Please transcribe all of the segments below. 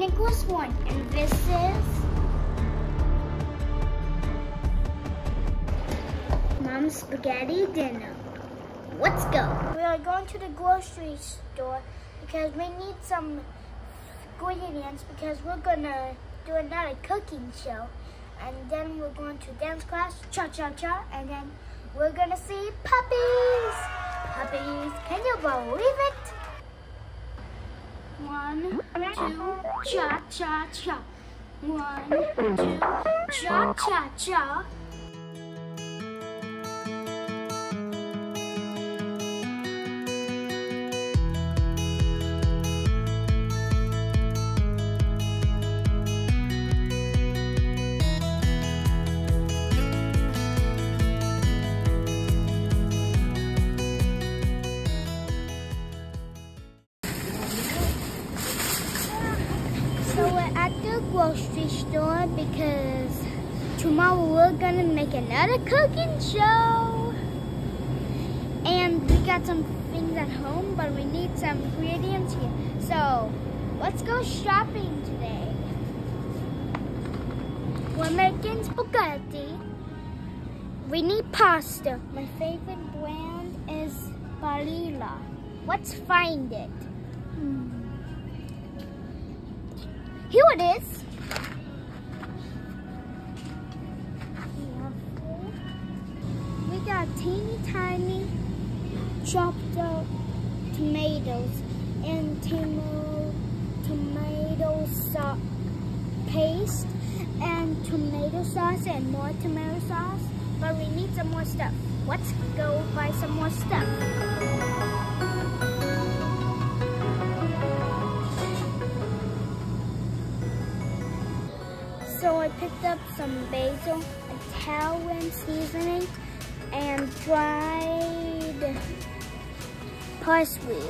Nikolas One, and this is Mom's Spaghetti Dinner. Let's go. We are going to the grocery store because we need some ingredients because we're gonna do another cooking show. And then we're going to dance class, cha-cha-cha, and then we're gonna see puppies. Puppies, can you believe it? One, two, cha cha cha. One, two, cha cha cha. Grocery store because tomorrow we're gonna make another cooking show. And we got some things at home, but we need some ingredients here. So let's go shopping today. We're making spaghetti. We need pasta. My favorite brand is Barilla. Let's find it. Here it is. We got teeny tiny chopped up tomatoes and tomato, tomato sauce paste and tomato sauce and more tomato sauce. But we need some more stuff. Let's go buy some more stuff. So I picked up some basil, Italian seasoning, and dried parsley.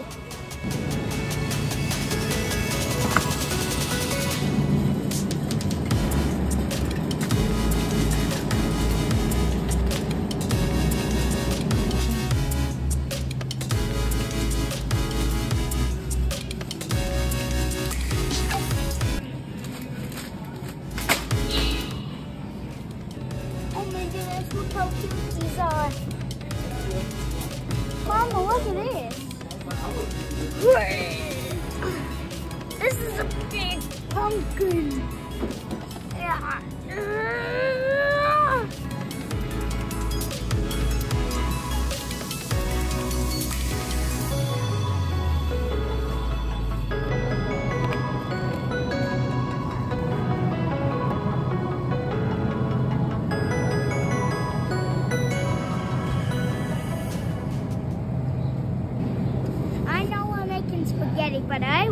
Are. Mama, look at this. This is a big pumpkin. Yeah.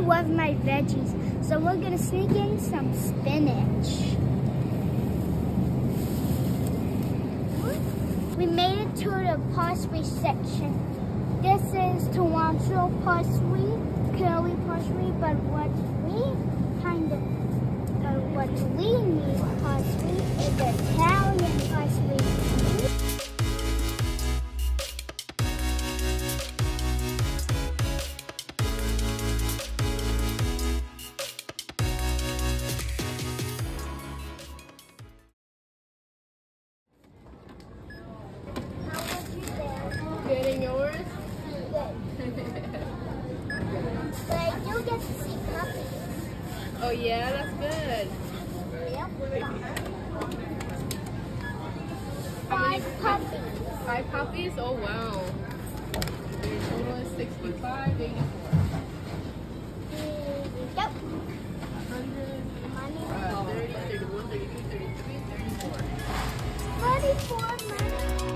Love my veggies. So we're gonna sneak in some spinach. We made it to the parsley section. This is Toronto parsley, curly parsley, but what we kind of, uh, what we need parsley is Italian Oh yeah, that's good. Five puppies. Five puppies? Oh wow. Your total is 65, 84. Yep. 100, uh, 30, 31, 32, 33, 34. 34 money.